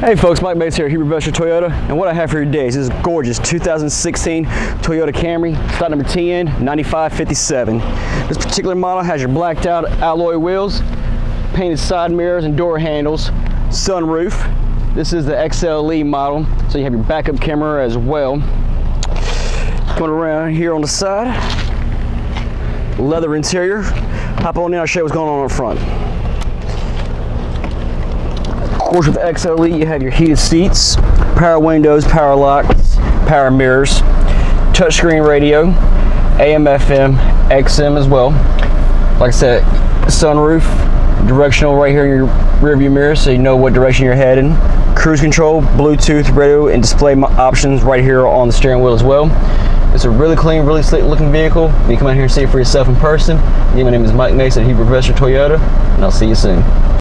Hey folks, Mike Mace here at Hubert Vester Toyota, and what I have for you today is this gorgeous 2016 Toyota Camry, stock number TN 9557. This particular model has your blacked out alloy wheels, painted side mirrors and door handles, sunroof. This is the XLE model, so you have your backup camera as well. Going around here on the side, leather interior. Hop on in, I'll show you what's going on up front. Of course, with XLE, you have your heated seats, power windows, power locks, power mirrors, touchscreen radio, AM, FM, XM as well. Like I said, sunroof, directional right here in your rearview mirror so you know what direction you're heading. Cruise control, Bluetooth, radio, and display options right here on the steering wheel as well. It's a really clean, really slick looking vehicle. You come out here and see it for yourself in person. Again, my name is Mike Mason at Hubert Vester Toyota, and I'll see you soon.